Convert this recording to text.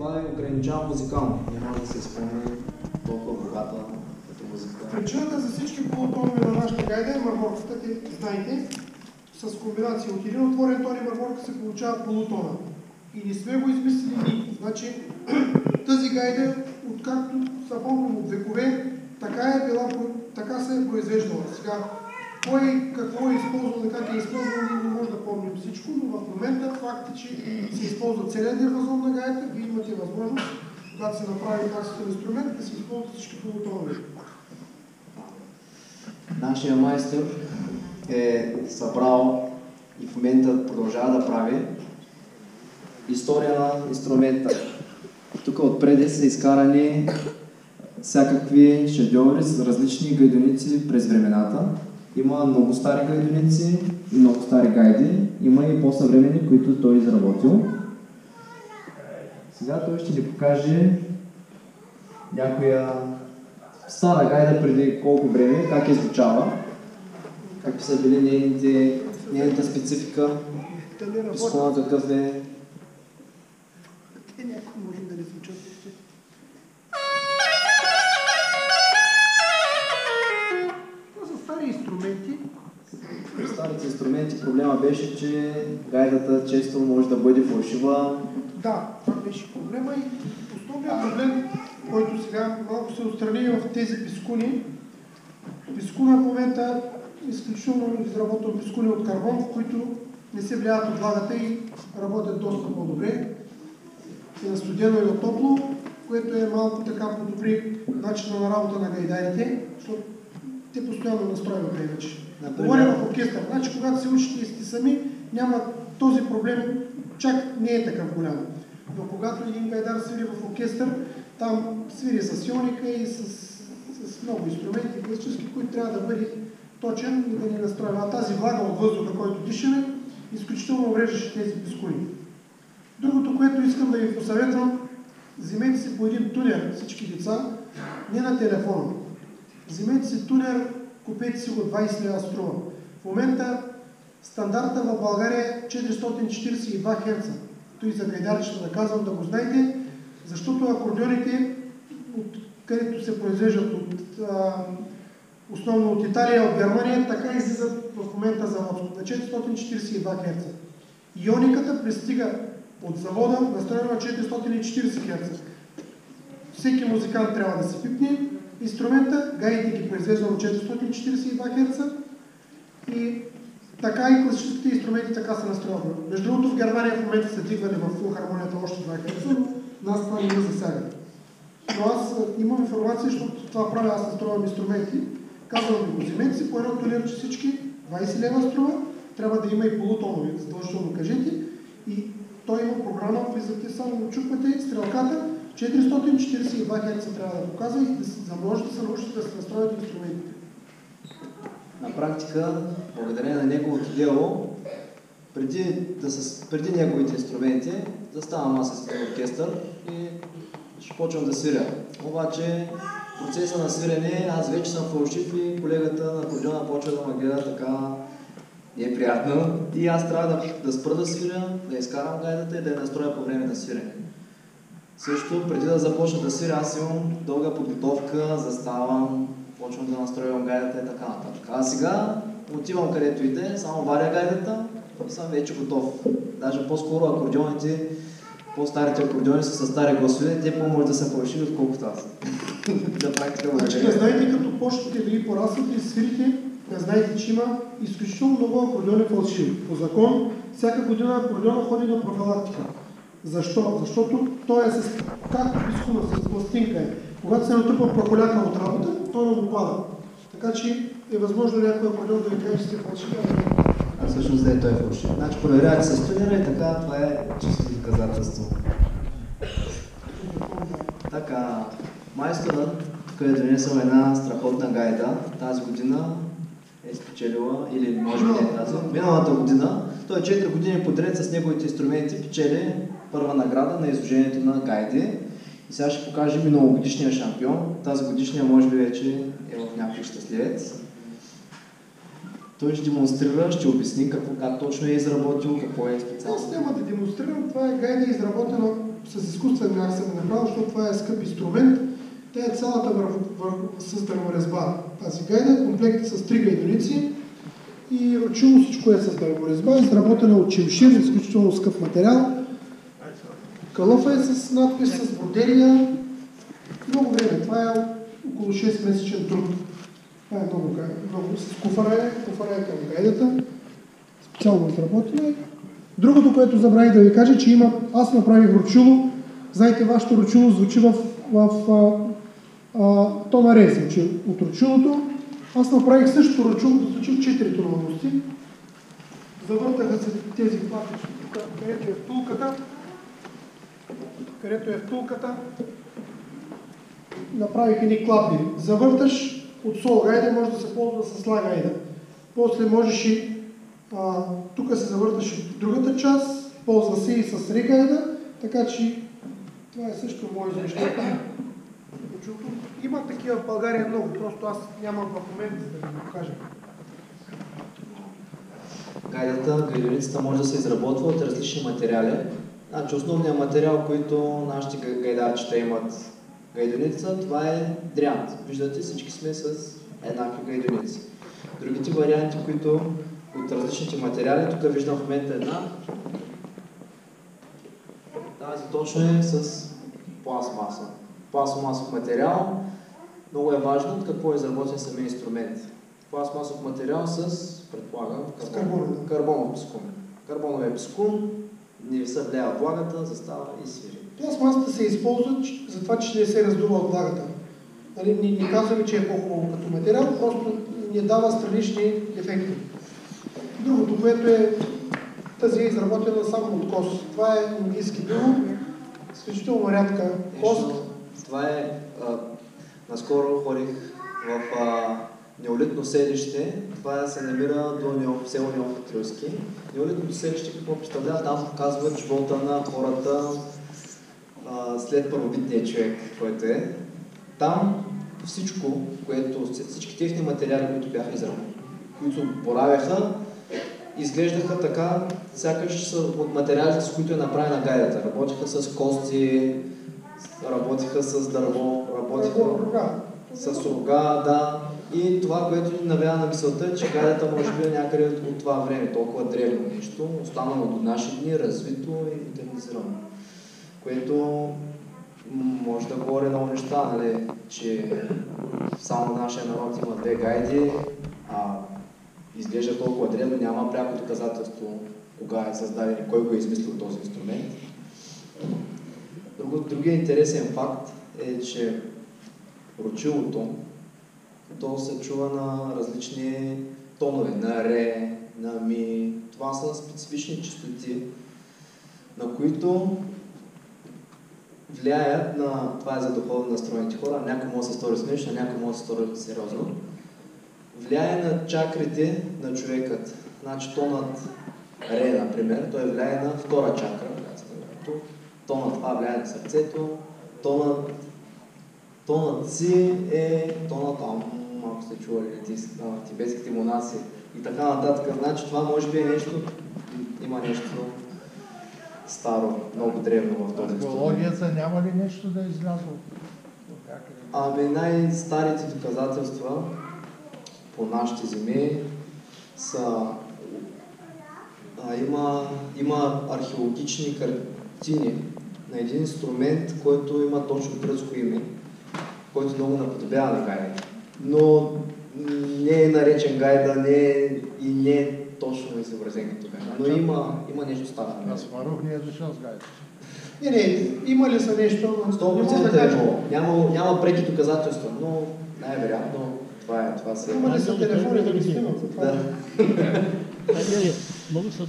Това е ограничава музикално. Не може да се изпълни толкова богата като музика. Причината за всички полутонове на нашата гайда е марморката, те знаете, с комбинация от един отворен тон и марморка се получава полутона. И не сме го измислили ние. Значи тази гайда, откакто са помним от векове, така е била, така се е произвеждала. Сега, кой какво е използвал и как е използвал, ние не може да помним всичко, но в момента факт е, че се използва целият диапазон на гайдата, вие имате възможност, когато се направи качествен инструмент, да се използват всички полутонове. Нашия майстор е събрал и в момента продължава да прави история на инструмента. Тук отпреди са изкарани всякакви шедьоври с различни гайдоници през времената. Има много стари гайдоници много стари гайди. Има и по-съвремени, които той е изработил. Сега той ще ни покаже някоя стара гайда преди колко време, как е звучала, какви са били нейните, нейната специфика, какъв е. Те някои може да не звучат. Старите инструменти проблема беше, че гайдата често може да бъде фалшива. Да, това беше проблема и основният проблем, който сега малко се отстрани в тези пискуни. Пискуна в момента изключително изработвам пискуни от карбон, в които не се влияят от влагата и работят доста по-добре. И на студено и на топло, което е малко така подобри начина на работа на гайдарите, защото те постоянно настройват иначе. Говоря в оркестър. Значи, когато се учите и сте сами, няма този проблем, чак не е такъв голям. Но когато един гайдар свири в оркестър, там свири с ионика и с, с много инструменти класически, които трябва да бъде точен и да ни настройва. А тази влага от въздуха, който дишаме, изключително врежеше тези пискуни. Другото, което искам да ви посъветвам, вземете си по един тунер всички деца, не на телефона. Вземете си тунер, купете си го 20 лева струва. В момента стандарта в България е 442 Hz. Той за гайдарчета да казвам да го знаете, защото акордеоните, от където се произвеждат от, а, основно от Италия, от Германия, така излизат в момента заводско на 442 Hz. Иониката пристига от завода настроена на 440 Hz. Всеки музикант трябва да се пипне инструмента, гайите ги произвеждат от 442 Hz и така и класическите инструменти така се настроят. Между другото в Германия в момента са дигвали в филхармонията още 2 Hz, но нас това не ме засяга. Но аз имам информация, защото това правя, аз настройвам инструменти. Казвам ви вземете си по едно тонерче всички, 20 лева струва, трябва да има и полутонови, задължително кажете. И той има програма, влизате само, чуквате стрелката, 442 Hz трябва да показва и да, за може да се научите да се настроят инструментите. На практика, благодарение на неговото дело, преди, да с, преди неговите инструменти, заставам аз с оркестър и ще почвам да свиря. Обаче, процеса на свирене, аз вече съм фалшив и колегата на акордеона почва да ме гледа така неприятно. И аз трябва да, да спра да свиря, да изкарам гайдата и да я настроя по време на свирене. Също, преди да започна да свиря, аз имам дълга подготовка, заставам, почвам да настроявам гайдата и така нататък. А сега отивам където иде, само варя гайдата и съм вече готов. Даже по-скоро акордеоните, по-старите акордеони са с стари гласове, те по-може да са фалшиви, отколкото аз. да практика Значи не знаете, като почнете да ги пораствате и свирите, не знаете, че има изключително много акордеони фалшиви. По закон, всяка година акордеона ходи на профилактика. Защо? Защото той е с, както пискуна, с пластинка е. Когато се натрупа проколяка от работа, той не допада. Така че е възможно някой акордеон да ви каже, че сте фалшиви. А всъщност да е той фалшив. Значи проверявате с тунера и така, това е чисто доказателство. Така, майсторът, където донесъл една страхотна гайда, тази година е спечелила, или може би не тази, миналата година, той 4 години подред с неговите инструменти печели първа награда на изложението на гайди. И сега ще покажем миналогодишния шампион. Тази годишния може би вече е в някой щастливец. Той ще демонстрира, ще обясни какво, как точно е изработил, какво е специално. Аз няма да демонстрирам, това е гайда изработена с изкуствен мях съм направил, защото това е скъп инструмент. Тя е цялата върху, върху, с дърворезба. Тази гайда, комплект е с три гайдоници и ручило всичко е с дърворезба, изработена от чимшир, изключително скъп материал. Калъфа е с надпис, с бродерия. Много време. Това е около 6 месечен труд. Това е много, много с куфара е, куфара е към гайдата. Специално изработена е. Другото, което забравих да ви кажа, че има, аз направих ручило. Знаете, вашето ручило звучи в, в а, а, тона ре, звучи от ручилото. Аз направих същото ручило да в 4 тоновности. Завъртаха се тези клапички тук, където е втулката. Където е втулката. Направих едни клапи. Завърташ от сол гайда, може да се ползва с ла гайда. После можеш и а, тук се завърташ и другата част, ползва се и с регайда, така че това е също мое измещение. Училото. Има такива в България много, просто аз нямам в момента да ви покажа. Гайдата, гайдоницата може да се изработва от различни материали. Значи основният материал, който нашите га- гайдарчета имат гайдоница, това е дрянт. Виждате, всички сме с еднакви гайдоници. Другите варианти, които от различните материали, тук виждам в момента една. Тази точно е с пластмаса. Пластмасов материал. Много е важно от какво е изработен самия инструмент. Пластмасов материал с, предполагам, карбон, карбонов пескун. Карбоновия пескун не се влияе влагата, застава и свири. Пластмасата се използва за това, че не се раздува от влагата. Нали, не, не казваме, че е по-хубаво като материал, просто не дава странични ефекти. Другото, което е тази е изработена само от кост. Това е английски било, изключително рядка кост. Това е, а, наскоро ходих в а, неолитно селище, това се намира до Нео- село Неофитрилски. Неолитното селище какво представлява? Там показва живота на хората а, след първобитния човек, който е. Там всичко, което, всички техни материали, които бяха изработени, които боравяха, изглеждаха така, сякаш от материалите, с които е направена гайдата. Работиха с кости, работиха с дърво, работиха с рога, да. И това, което ни навява на мисълта е, че гайдата може би е някъде от, това време, толкова древно нещо, останало до наши дни, развито и модернизирано. Което може да говори много неща, нали, че само нашия народ има две гайди, а изглежда толкова древно, няма пряко доказателство кога е създаден и кой го е измислил този инструмент. Другия интересен факт е, че ручилото, то се чува на различни тонове, на ре, на ми. Това са специфични частоти, на които влияят на... Това е за духовно настроените хора. Някой може да се стори смешно, някой може да се стори сериозно. Влияе на чакрите на човекът. Значи тонът ре, например, той влияе на втора чакра, която. Тонът това влияе на сърцето, тонът Тонът си е тонът там, ако сте чували тибетските монаси и така нататък. Значи това може би е нещо, има нещо старо, много древно в този. Археологията няма ли нещо да е излязло? Ами най-старите доказателства по нашите земи са а, има, има археологични картини на един инструмент, който има точно гръцко име, който много наподобява на гайда. Но не е наречен гайда, не е, и не е точно изобразен като гайда. Но има, има нещо старо. Аспарух не е дошъл с гайда. Не, не, има ли са нещо? 100% да е. Няма, няма преки доказателства, но най-вероятно това е. Това се... Има ли са телефони да ги снимат? Да. Е, е, Много са